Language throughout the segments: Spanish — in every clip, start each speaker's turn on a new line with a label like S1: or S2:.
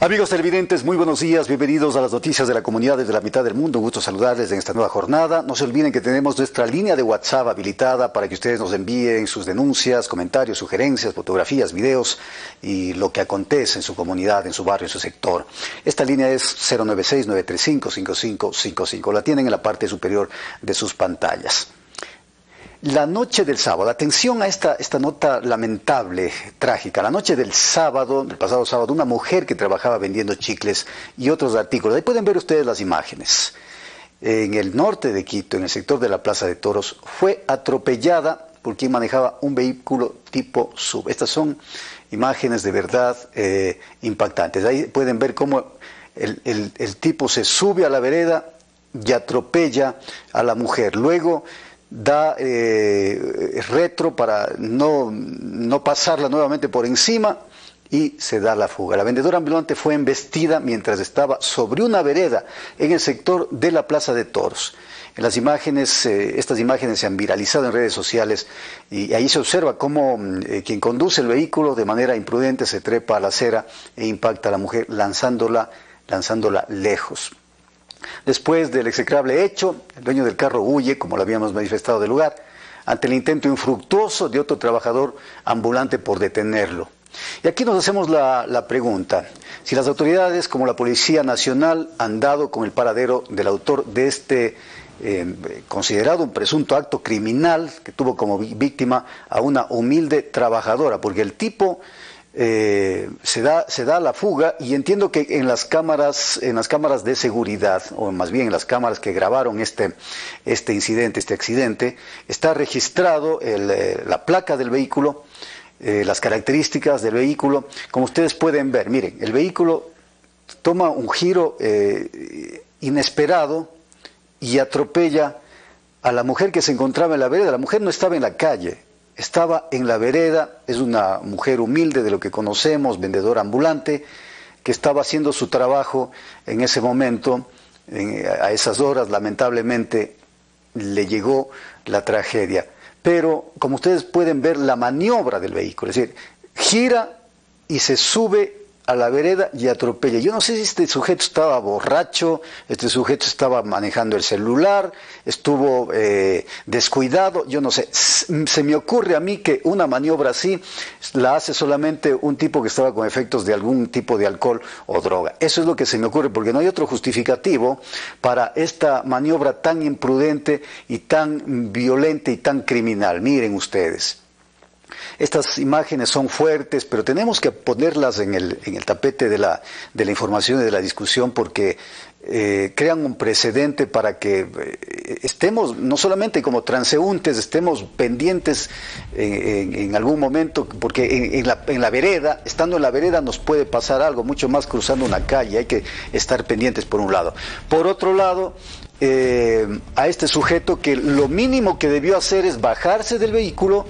S1: Amigos televidentes, muy buenos días, bienvenidos a las noticias de la comunidad desde la mitad del mundo. Un gusto saludarles en esta nueva jornada. No se olviden que tenemos nuestra línea de WhatsApp habilitada para que ustedes nos envíen sus denuncias, comentarios, sugerencias, fotografías, videos y lo que acontece en su comunidad, en su barrio, en su sector. Esta línea es 096-935-5555. La tienen en la parte superior de sus pantallas. La noche del sábado, atención a esta, esta nota lamentable, trágica. La noche del sábado, del pasado sábado, una mujer que trabajaba vendiendo chicles y otros artículos. Ahí pueden ver ustedes las imágenes. En el norte de Quito, en el sector de la Plaza de Toros, fue atropellada por quien manejaba un vehículo tipo sub. Estas son imágenes de verdad eh, impactantes. Ahí pueden ver cómo el, el tipo se sube a la vereda y atropella a la mujer. Luego da eh, retro para no, no pasarla nuevamente por encima y se da la fuga. La vendedora ambulante fue embestida mientras estaba sobre una vereda en el sector de la Plaza de Toros. En las imágenes, eh, estas imágenes se han viralizado en redes sociales y ahí se observa cómo eh, quien conduce el vehículo de manera imprudente se trepa a la acera e impacta a la mujer lanzándola, lanzándola lejos. Después del execrable hecho, el dueño del carro huye, como lo habíamos manifestado del lugar, ante el intento infructuoso de otro trabajador ambulante por detenerlo. Y aquí nos hacemos la, pregunta, si las autoridades como la Policía Nacional han dado con el paradero del autor de este eh, considerado un presunto acto criminal que tuvo como víctima a una humilde trabajadora, porque el tipo eh, se, da, se da la fuga y entiendo que en las cámaras, en las cámaras de seguridad, o más bien en las cámaras que grabaron este, este incidente, este accidente, está registrado eh, la placa del vehículo, eh, las características del vehículo. Como ustedes pueden ver, miren, el vehículo toma un giro inesperado y atropella a la mujer que se encontraba en la vereda. La mujer no estaba en la calle, estaba en la vereda, es una mujer humilde de lo que conocemos, vendedora ambulante, que estaba haciendo su trabajo en ese momento, a esas horas lamentablemente le llegó la tragedia. Pero como ustedes pueden ver la maniobra del vehículo, es decir, gira y se sube a la vereda y atropella. Yo no sé si este sujeto estaba borracho, este sujeto estaba manejando el celular, estuvo eh, descuidado, yo no sé. Se me ocurre a mí que una maniobra así la hace solamente un tipo que estaba con efectos de algún tipo de alcohol o droga. Eso es lo que se me ocurre, porque no hay otro justificativo para esta maniobra tan imprudente y tan violenta y tan criminal. Miren ustedes. Estas imágenes son fuertes, pero tenemos que ponerlas en el, en el tapete de la, de la información y de la discusión porque eh, crean un precedente para que eh, estemos, no solamente como transeúntes, estemos pendientes en, algún momento, porque en, la, en, la, vereda, estando en la vereda nos puede pasar algo, mucho más cruzando una calle, hay que estar pendientes por un lado. Por otro lado, eh, a este sujeto que lo mínimo que debió hacer es bajarse del vehículo,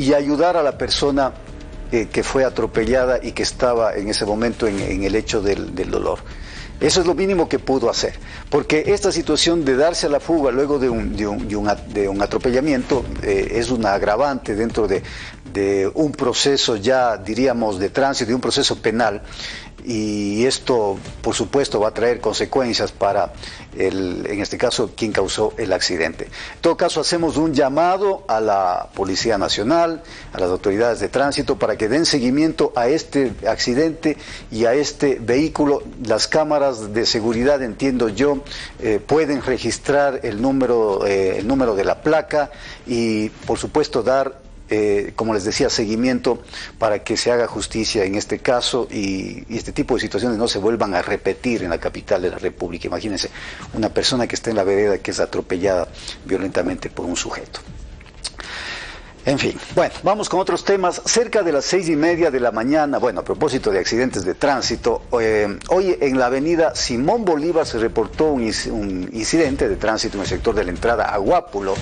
S1: y ayudar a la persona que fue atropellada y que estaba en ese momento en, el hecho del, dolor. Eso es lo mínimo que pudo hacer, porque esta situación de darse a la fuga luego de un, de un, de un, atropellamiento eh, es una agravante dentro de, de un proceso ya, diríamos, de tránsito, de un proceso penal, y esto, por supuesto, va a traer consecuencias para, en este caso, quien causó el accidente. En todo caso, hacemos un llamado a la Policía Nacional, a las autoridades de tránsito, para que den seguimiento a este accidente y a este vehículo. Las cámaras de seguridad, entiendo yo, eh, pueden registrar el número, eh, el número de la placa y, por supuesto, dar eh, como les decía, seguimiento para que se haga justicia en este caso y, este tipo de situaciones no se vuelvan a repetir en la capital de la República. Imagínense una persona que está en la vereda que es atropellada violentamente por un sujeto. En fin, bueno, vamos con otros temas. Cerca de las seis y media de la mañana, bueno, a propósito de accidentes de tránsito, eh, hoy en la avenida Simón Bolívar se reportó un, un, incidente de tránsito en el sector de la entrada a Guápulo,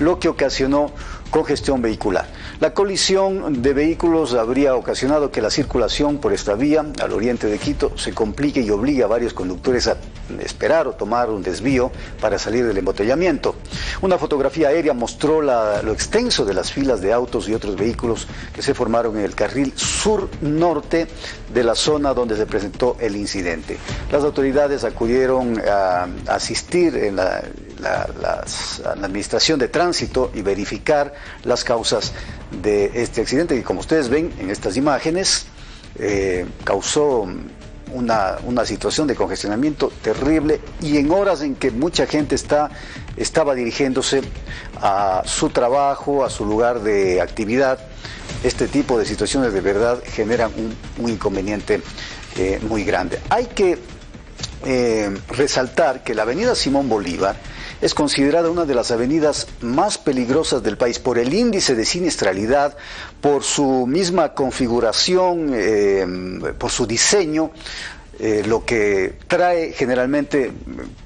S1: lo que ocasionó congestión vehicular. La colisión de vehículos habría ocasionado que la circulación por esta vía al oriente de Quito se complique y obligue a varios conductores a esperar o tomar un desvío para salir del embotellamiento. Una fotografía aérea mostró lo extenso de las filas de autos y otros vehículos que se formaron en el carril sur-norte de la zona donde se presentó el incidente. Las autoridades acudieron a asistir en la la, Administración de Tránsito y verificar las causas de este accidente que como ustedes ven en estas imágenes eh, causó una, una, situación de congestionamiento terrible y en horas en que mucha gente está, estaba dirigiéndose a su trabajo, a su lugar de actividad, este tipo de situaciones de verdad generan un, inconveniente eh, muy grande. Hay que eh, resaltar que la avenida Simón Bolívar es considerada una de las avenidas más peligrosas del país por el índice de siniestralidad, por su misma configuración, eh, por su diseño. Eh, lo que trae generalmente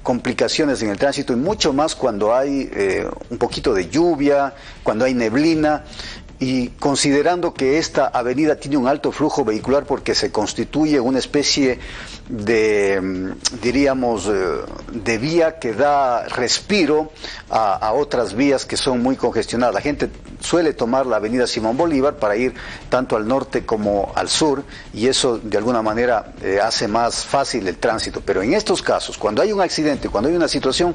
S1: complicaciones en el tránsito y mucho más cuando hay eh, un poquito de lluvia, cuando hay neblina y considerando que esta avenida tiene un alto flujo vehicular porque se constituye una especie de, mm, diríamos, eh, de vía que da respiro a, otras vías que son muy congestionadas. La gente suele tomar la avenida Simón Bolívar para ir tanto al norte como al sur y eso de alguna manera eh, hace más fácil el tránsito. Pero en estos casos, cuando hay un accidente, cuando hay una situación,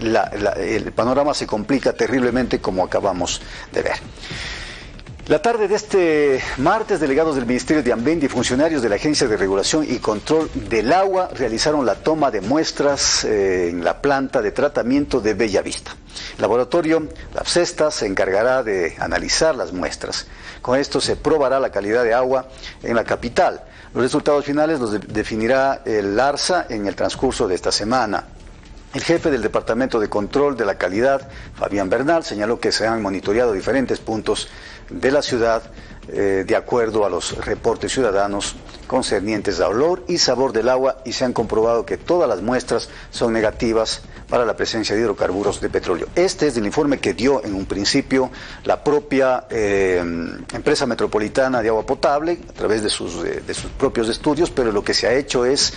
S1: el panorama se complica terriblemente como acabamos de ver. La tarde de este martes, delegados del Ministerio de Ambiente y funcionarios de la Agencia de Regulación y Control del Agua realizaron la toma de muestras eh, en la planta de tratamiento de Bellavista. El laboratorio Cesta se encargará de analizar las muestras. Con esto se probará la calidad de agua en la capital. Los resultados finales los definirá el ARSA en el transcurso de esta semana. El jefe del Departamento de Control de la Calidad, Fabián Bernal, señaló que se han monitoreado diferentes puntos de la ciudad eh, de acuerdo a los reportes ciudadanos concernientes a olor y sabor del agua y se han comprobado que todas las muestras son negativas para la presencia de hidrocarburos de petróleo. Este es el informe que dio en un principio la propia eh, empresa metropolitana de agua potable a través de sus, de sus propios estudios, pero lo que se ha hecho es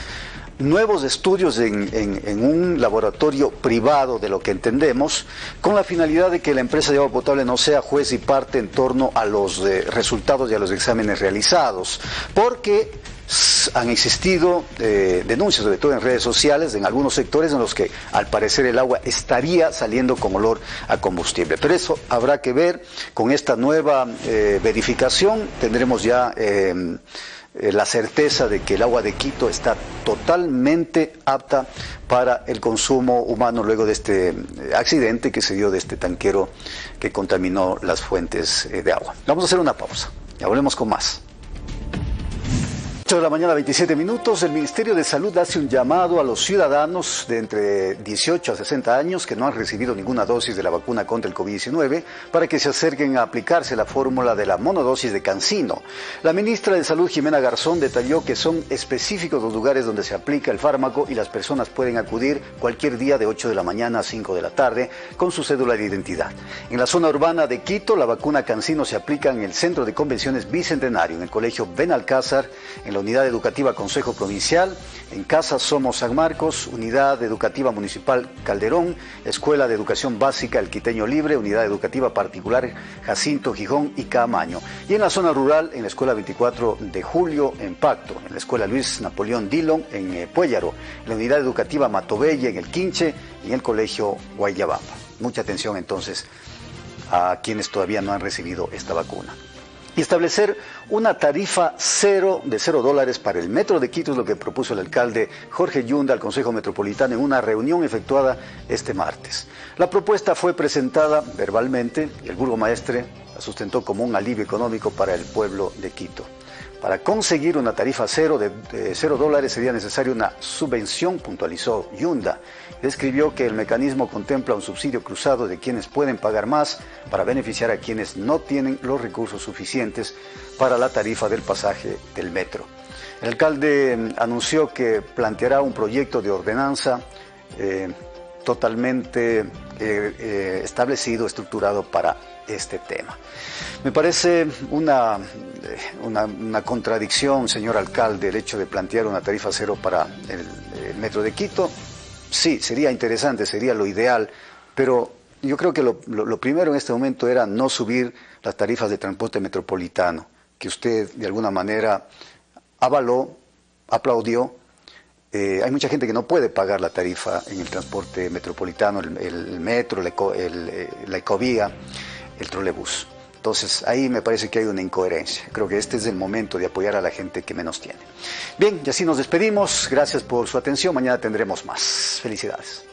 S1: nuevos estudios en, un laboratorio privado de lo que entendemos, con la finalidad de que la empresa de agua potable no sea juez y parte en torno a los eh, resultados y a los exámenes realizados, porque han existido eh, denuncias, sobre todo en redes sociales, en algunos sectores en los que al parecer el agua estaría saliendo con olor a combustible. Pero eso habrá que ver con esta nueva eh, verificación, tendremos ya eh, la certeza de que el agua de Quito está totalmente apta para el consumo humano luego de este eh, accidente que se dio de este tanquero que contaminó las fuentes eh, de agua. Vamos a hacer una pausa. Ya volvemos con más. 8 de la mañana, 27 minutos. El Ministerio de Salud hace un llamado a los ciudadanos de entre 18 a 60 años que no han recibido ninguna dosis de la vacuna contra el COVID-19 para que se acerquen a aplicarse la fórmula de la monodosis de Cancino. La ministra de Salud, Jimena Garzón, detalló que son específicos los lugares donde se aplica el fármaco y las personas pueden acudir cualquier día de 8 de la mañana a 5 de la tarde con su cédula de identidad. En la zona urbana de Quito, la vacuna Cancino se aplica en el Centro de Convenciones Bicentenario, en el Colegio Benalcázar, en Unidad Educativa Consejo Provincial, en Casa Somos San Marcos, Unidad Educativa Municipal Calderón, Escuela de Educación Básica El Quiteño Libre, Unidad Educativa Particular Jacinto Gijón y Camaño. Y en la zona rural, en la Escuela 24 de Julio, en Pacto, en la Escuela Luis Napoleón Dillon, en eh, Puéllaro, en la Unidad Educativa Matobelle, en el Quinche y en el Colegio Guayabamba. Mucha atención entonces a quienes todavía no han recibido esta vacuna y establecer una tarifa cero de cero dólares para el metro de Quito, es lo que propuso el alcalde Jorge Yunda al Consejo Metropolitano en una reunión efectuada este martes. La propuesta fue presentada verbalmente y el burgomaestre la sustentó como un alivio económico para el pueblo de Quito. Para conseguir una tarifa cero de, cero dólares sería necesaria una subvención, puntualizó Yunda. Describió que el mecanismo contempla un subsidio cruzado de quienes pueden pagar más para beneficiar a quienes no tienen los recursos suficientes para la tarifa del pasaje del metro. El alcalde mm, anunció que planteará un proyecto de ordenanza eh, totalmente eh, eh, establecido, estructurado para este tema. Me parece una, una, contradicción, señor alcalde, el hecho de plantear una tarifa cero para el, metro de Quito. Sí, sería interesante, sería lo ideal, pero yo creo que lo, primero en este momento era no subir las tarifas de transporte metropolitano, que usted de alguna manera avaló, aplaudió. Eh, hay mucha gente que no puede pagar la tarifa en el transporte metropolitano, el, metro, la, eh, la ecovía, el trolebús. Entonces ahí me parece que hay una incoherencia. Creo que este es el momento de apoyar a la gente que menos tiene. Bien, y así nos despedimos. Gracias por su atención. Mañana tendremos más. Felicidades.